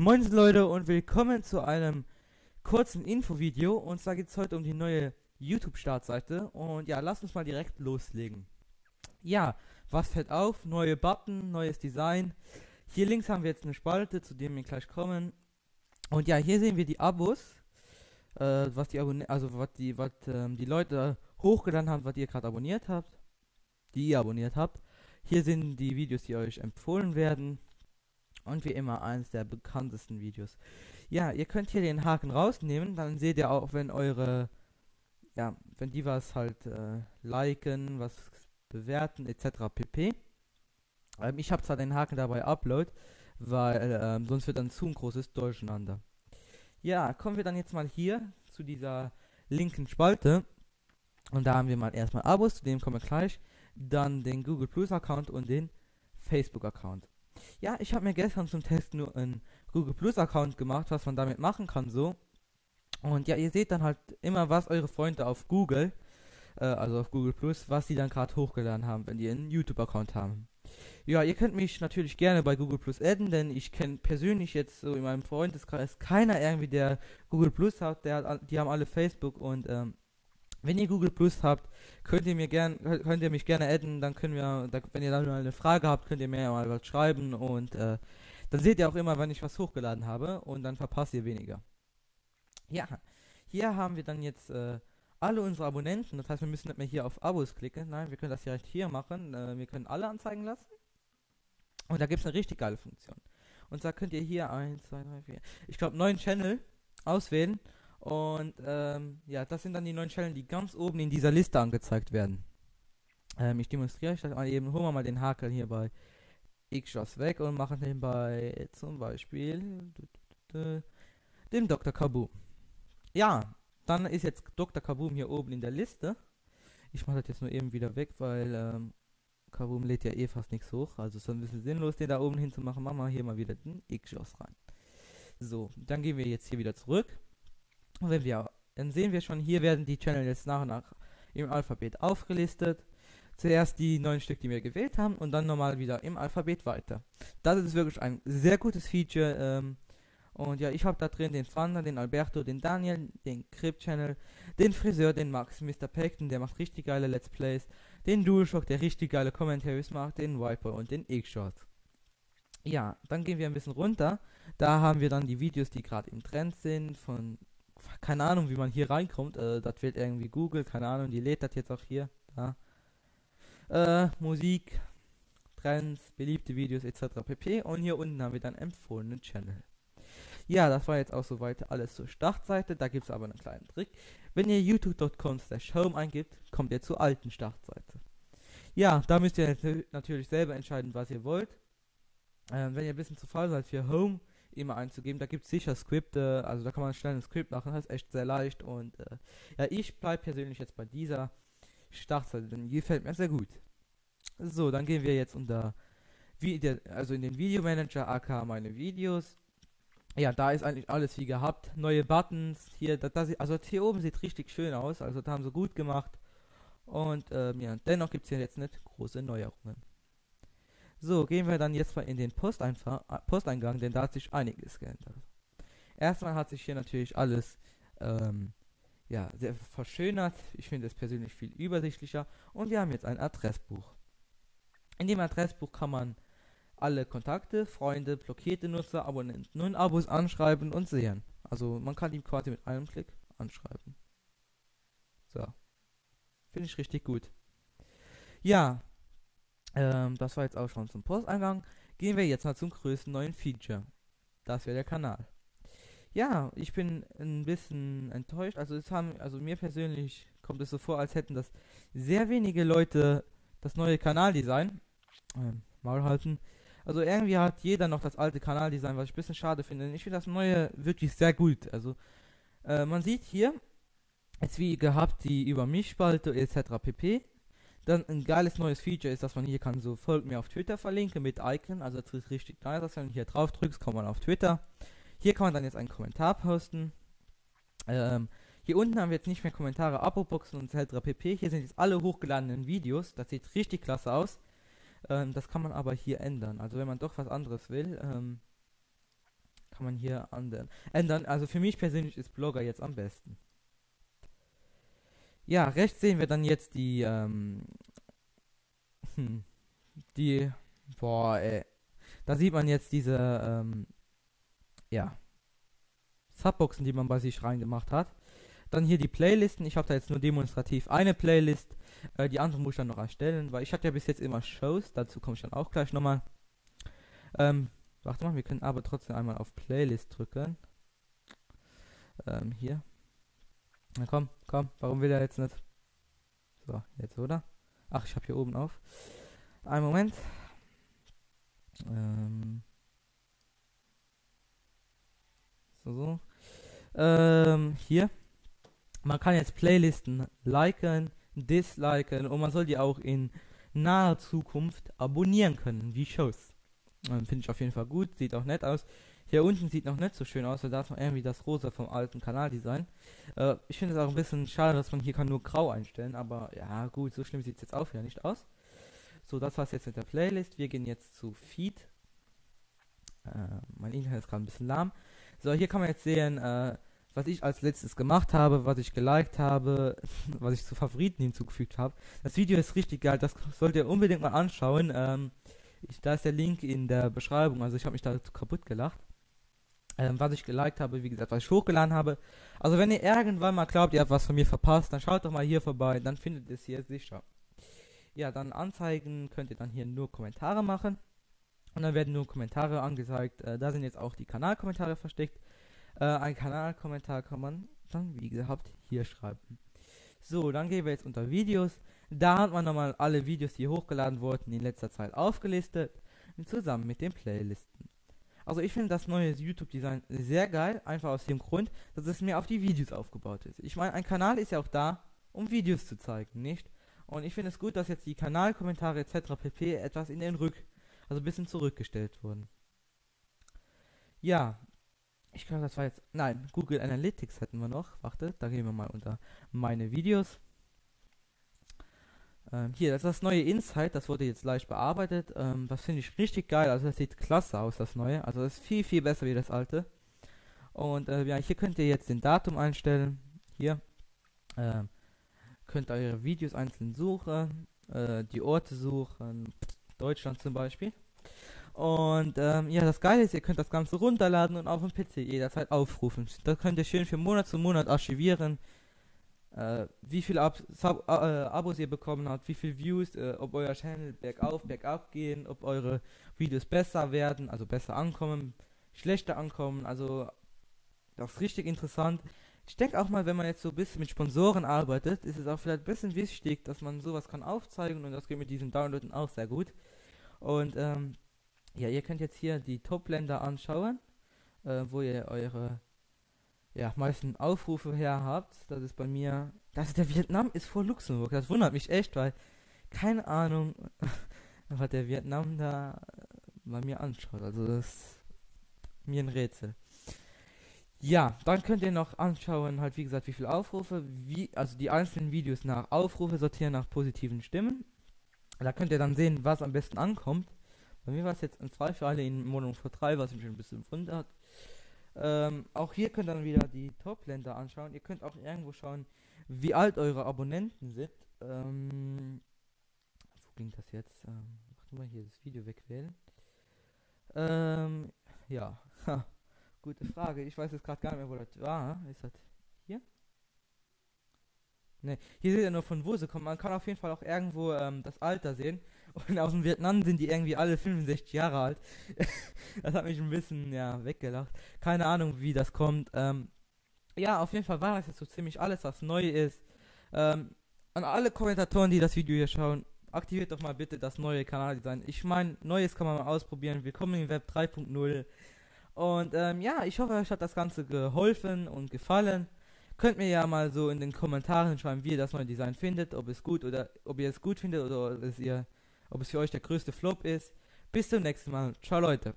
Moin Leute und willkommen zu einem kurzen Infovideo und zwar geht es heute um die neue YouTube-Startseite und ja, lass uns mal direkt loslegen. Ja, was fällt auf? Neue Button, neues Design. Hier links haben wir jetzt eine Spalte, zu dem wir gleich kommen. Und ja, hier sehen wir die Abos, äh, was die Abonne also was die, was ähm, die Leute hochgeladen haben, was ihr gerade abonniert habt, die ihr abonniert habt. Hier sind die Videos, die euch empfohlen werden. Und wie immer eines der bekanntesten Videos. Ja, ihr könnt hier den Haken rausnehmen, dann seht ihr auch, wenn eure, ja, wenn die was halt äh, liken, was bewerten etc. pp. Ähm, ich habe zwar den Haken dabei Upload, weil ähm, sonst wird dann zu ein großes Durcheinander. Ja, kommen wir dann jetzt mal hier zu dieser linken Spalte. Und da haben wir mal erstmal Abos, zu dem kommen wir gleich. Dann den Google Plus Account und den Facebook Account. Ja, ich habe mir gestern zum Test nur einen Google Plus Account gemacht, was man damit machen kann so. Und ja, ihr seht dann halt immer, was eure Freunde auf Google, äh, also auf Google Plus, was sie dann gerade hochgeladen haben, wenn die einen YouTube-Account haben. Ja, ihr könnt mich natürlich gerne bei Google Plus adden, denn ich kenne persönlich jetzt so in meinem Freundeskreis keiner irgendwie, der Google Plus hat, der hat, die haben alle Facebook und ähm, wenn ihr Google Plus habt, könnt ihr mir gern, könnt ihr mich gerne adden, dann können wir, da, wenn ihr dann mal eine Frage habt, könnt ihr mir ja mal was schreiben. Und äh, dann seht ihr auch immer, wenn ich was hochgeladen habe. Und dann verpasst ihr weniger. Ja, hier haben wir dann jetzt äh, alle unsere Abonnenten, das heißt, wir müssen nicht mehr hier auf Abos klicken, nein, wir können das direkt hier machen, äh, wir können alle anzeigen lassen. Und da gibt es eine richtig geile Funktion. Und zwar könnt ihr hier 1, 2, 3, 4, ich glaube 9 Channel auswählen und ähm, ja, das sind dann die neuen Channel, die ganz oben in dieser Liste angezeigt werden. Ähm, ich demonstriere euch das mal eben. Holen wir mal den Hakel hier bei XJOS weg und machen den bei zum Beispiel dem Dr. Kaboom. Ja, dann ist jetzt Dr. Kaboom hier oben in der Liste. Ich mache das jetzt nur eben wieder weg, weil ähm, Kaboom lädt ja eh fast nichts hoch. Also ist ein bisschen sinnlos, den da oben hinzumachen. Machen wir hier mal wieder den XJOS rein. So, dann gehen wir jetzt hier wieder zurück. Und wenn wir, dann sehen wir schon, hier werden die Channel jetzt nach und nach im Alphabet aufgelistet. Zuerst die neun Stück, die wir gewählt haben und dann nochmal wieder im Alphabet weiter. Das ist wirklich ein sehr gutes Feature. Ähm, und ja, ich habe da drin den Fanda, den Alberto, den Daniel, den Crip Channel, den Friseur, den Max, Mr. Pecton, der macht richtig geile Let's Plays, den DualShock, der richtig geile Commentaries macht, den Viper und den X-Shot. Ja, dann gehen wir ein bisschen runter. Da haben wir dann die Videos, die gerade im Trend sind, von keine Ahnung, wie man hier reinkommt. Äh, das wird irgendwie Google, keine Ahnung, die lädt das jetzt auch hier. Da. Äh, Musik, Trends, beliebte Videos etc. pp. Und hier unten haben wir dann empfohlene Channel. Ja, das war jetzt auch soweit alles zur Startseite. Da gibt es aber einen kleinen Trick. Wenn ihr youtube.com slash home eingibt, kommt ihr zur alten Startseite. Ja, da müsst ihr natürlich selber entscheiden, was ihr wollt. Ähm, wenn ihr ein bisschen zu faul seid für Home, immer einzugeben. Da gibt es sicher Skripte, also da kann man schnell ein Skript machen, das ist echt sehr leicht. Und äh, ja, ich bleibe persönlich jetzt bei dieser Startseite, denn die gefällt mir sehr gut. So, dann gehen wir jetzt unter, Video, also in den Videomanager, aka meine Videos. Ja, da ist eigentlich alles wie gehabt. Neue Buttons, hier, das, das, also hier oben sieht richtig schön aus, also da haben sie gut gemacht. Und ähm, ja, dennoch gibt es hier jetzt nicht große Neuerungen. So, gehen wir dann jetzt mal in den Posteingang, denn da hat sich einiges geändert. Erstmal hat sich hier natürlich alles ähm, ja, sehr verschönert. Ich finde es persönlich viel übersichtlicher. Und wir haben jetzt ein Adressbuch. In dem Adressbuch kann man alle Kontakte, Freunde, blockierte Nutzer, Abonnenten und Abos anschreiben und sehen. Also man kann die quasi mit einem Klick anschreiben. So. Finde ich richtig gut. Ja, ähm, das war jetzt auch schon zum Posteingang. Gehen wir jetzt mal zum größten neuen Feature. Das wäre der Kanal. Ja, ich bin ein bisschen enttäuscht. Also es haben, also mir persönlich kommt es so vor, als hätten das sehr wenige Leute das neue Kanaldesign ähm, mal halten. Also irgendwie hat jeder noch das alte Kanaldesign, was ich ein bisschen schade finde. Ich finde das neue wirklich sehr gut. Also äh, man sieht hier jetzt wie gehabt die über mich Spalte etc. pp. Dann ein geiles neues Feature ist, dass man hier kann so folgt mir auf Twitter verlinken mit Icon. Also das ist richtig nice, dass wenn du hier drauf drückst, kommt man auf Twitter. Hier kann man dann jetzt einen Kommentar posten. Ähm, hier unten haben wir jetzt nicht mehr Kommentare, Abo-Boxen und etc. pp. Hier sind jetzt alle hochgeladenen Videos. Das sieht richtig klasse aus. Ähm, das kann man aber hier ändern. Also wenn man doch was anderes will, ähm, kann man hier ändern. ändern. Also für mich persönlich ist Blogger jetzt am besten. Ja, rechts sehen wir dann jetzt die, ähm, hm, die, boah, ey. Da sieht man jetzt diese, ähm, ja, Subboxen, die man bei sich reingemacht hat. Dann hier die Playlisten. Ich habe da jetzt nur demonstrativ eine Playlist. Äh, die andere muss ich dann noch erstellen, weil ich hatte ja bis jetzt immer Shows. Dazu komme ich dann auch gleich nochmal. Ähm, warte mal, wir können aber trotzdem einmal auf Playlist drücken. Ähm, hier. Na komm, komm, warum will er jetzt nicht? So, jetzt, oder? Ach, ich habe hier oben auf. Einen Moment. Ähm. So, so. Ähm, hier. Man kann jetzt Playlisten liken, disliken und man soll die auch in naher Zukunft abonnieren können, wie Shows. Ähm, Finde ich auf jeden Fall gut, sieht auch nett aus. Hier unten sieht noch nicht so schön aus, weil da ist noch irgendwie das rosa vom alten Kanaldesign. Äh, ich finde es auch ein bisschen schade, dass man hier kann nur grau einstellen, aber ja gut, so schlimm sieht es jetzt auch wieder nicht aus. So, das war's jetzt mit der Playlist. Wir gehen jetzt zu Feed. Äh, mein Internet ist gerade ein bisschen lahm. So, hier kann man jetzt sehen, äh, was ich als letztes gemacht habe, was ich geliked habe, was ich zu Favoriten hinzugefügt habe. Das Video ist richtig geil, das sollt ihr unbedingt mal anschauen. Ähm, ich, da ist der Link in der Beschreibung, also ich habe mich da kaputt gelacht. Ähm, was ich geliked habe, wie gesagt, was ich hochgeladen habe. Also wenn ihr irgendwann mal glaubt, ihr habt was von mir verpasst, dann schaut doch mal hier vorbei, dann findet ihr es hier sicher. Ja, dann anzeigen könnt ihr dann hier nur Kommentare machen. Und dann werden nur Kommentare angezeigt. Äh, da sind jetzt auch die Kanalkommentare versteckt. Äh, ein Kanalkommentar kann man dann, wie gesagt, hier schreiben. So, dann gehen wir jetzt unter Videos. Da hat man nochmal alle Videos, die hochgeladen wurden, in letzter Zeit aufgelistet. Zusammen mit den Playlisten. Also ich finde das neue YouTube-Design sehr geil, einfach aus dem Grund, dass es mehr auf die Videos aufgebaut ist. Ich meine, ein Kanal ist ja auch da, um Videos zu zeigen, nicht? Und ich finde es gut, dass jetzt die Kanalkommentare etc. pp. etwas in den Rück, also ein bisschen zurückgestellt wurden. Ja, ich glaube, das war jetzt. Nein, Google Analytics hätten wir noch. Warte, da gehen wir mal unter meine Videos. Ähm, hier, das ist das neue Insight, das wurde jetzt leicht bearbeitet. Ähm, das finde ich richtig geil. Also, das sieht klasse aus, das neue. Also, das ist viel, viel besser wie das alte. Und äh, ja, hier könnt ihr jetzt den Datum einstellen. Hier. Ähm, könnt ihr eure Videos einzeln suchen. Äh, die Orte suchen. Deutschland zum Beispiel. Und ähm, ja, das Geile ist, ihr könnt das Ganze runterladen und auf dem PC jederzeit aufrufen. Da könnt ihr schön für Monat zu Monat archivieren, äh, wie viele Ab Sub äh, Abos ihr bekommen habt, wie viele Views, äh, ob euer Channel bergauf, bergab gehen, ob eure Videos besser werden, also besser ankommen, schlechter ankommen. Also das ist richtig interessant. Ich denke auch mal, wenn man jetzt so ein bisschen mit Sponsoren arbeitet, ist es auch vielleicht ein bisschen wichtig, dass man sowas kann aufzeigen und das geht mit diesen Downloaden auch sehr gut. Und ähm, ja, ihr könnt jetzt hier die Top-Länder anschauen, äh, wo ihr eure ja, meisten Aufrufe her habt. Das ist bei mir. Das ist der Vietnam ist vor Luxemburg. Das wundert mich echt, weil keine Ahnung, was der Vietnam da bei mir anschaut. Also das ist mir ein Rätsel. Ja, dann könnt ihr noch anschauen, halt wie gesagt, wie viele Aufrufe, wie, also die einzelnen Videos nach Aufrufe sortieren nach positiven Stimmen. Da könnt ihr dann sehen, was am besten ankommt. Bei mir war es jetzt in zwei für alle in Modern Warfare 3, was mich ein bisschen wundert. Ähm, auch hier könnt ihr dann wieder die Top-Länder anschauen. Ihr könnt auch irgendwo schauen, wie alt eure Abonnenten sind. Ähm, wo ging das jetzt? Ähm, mal hier das Video wegwählen. Ähm, ja, gute Frage. Ich weiß jetzt gerade gar nicht mehr, wo das war. Ist das hier? Ne, hier seht ihr nur von wo sie kommen. Man kann auf jeden Fall auch irgendwo ähm, das Alter sehen. Und aus dem Vietnam sind die irgendwie alle 65 Jahre alt. das hat mich ein bisschen, ja, weggelacht. Keine Ahnung, wie das kommt. Ähm, ja, auf jeden Fall war das jetzt so ziemlich alles, was neu ist. Ähm, an alle Kommentatoren, die das Video hier schauen, aktiviert doch mal bitte das neue Kanaldesign. Ich meine, Neues kann man mal ausprobieren. Willkommen im Web 3.0. Und ähm, ja, ich hoffe, euch hat das Ganze geholfen und gefallen. Könnt mir ja mal so in den Kommentaren schreiben, wie ihr das neue Design findet, ob es gut oder ob ihr es gut findet oder ob es, ihr, ob es für euch der größte Flop ist. Bis zum nächsten Mal. Ciao Leute.